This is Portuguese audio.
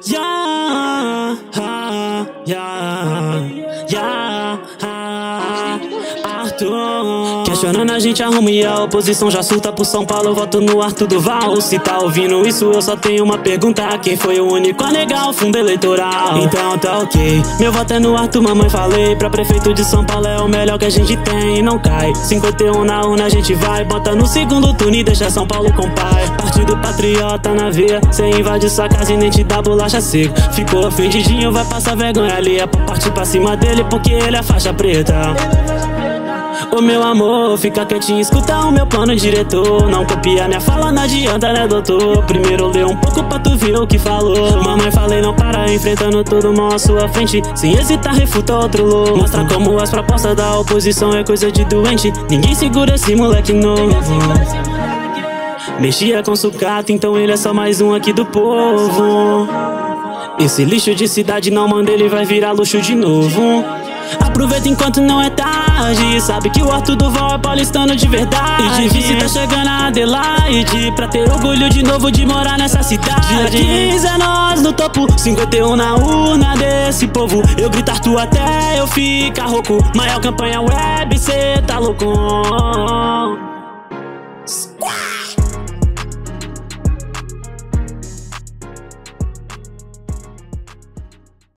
Yeah, yeah, yeah, Arthur. Questionando a gente arruma e a oposição já surta por São Paulo. Voto no Arthur Duval. Se tá ouvindo isso, eu só tenho uma pergunta: quem foi o único a negar o fundo eleitoral? Então tá ok. Meu voto é no Arthur, mamãe falei. Pra prefeito de São Paulo é o melhor que a gente tem e não cai. 51 na urna a gente vai. Bota no segundo turno e deixa São Paulo com pai. Partido patriota na veia. Cê invade sua casa e nem te dá bolacha seca. Ficou ofendidinho, vai passar vergonha ali. É pra partir pra cima dele porque ele é faixa preta. Ô meu amor, fica quietinho, escuta o meu plano diretor. Não copia minha fala, não adianta né doutor? Primeiro lê um pouco pra tu ver o que falou. Mamãe falei não para, enfrentando todo mal à sua frente. Sem hesitar refuta outro louco Mostra como as propostas da oposição é coisa de doente. Ninguém segura esse moleque novo Mexia com sucata, então ele é só mais um aqui do povo. Esse lixo de cidade não manda, ele vai virar luxo de novo. Aproveita enquanto não é tarde Sabe que o Arthur Duval é paulistano de verdade. E de visita chegando a Adelaide Pra ter orgulho de novo de morar nessa cidade. Dia 15 é nós no topo 51 na urna desse povo. Eu grito Arthur até eu ficar rouco. Maior campanha web, cê tá louco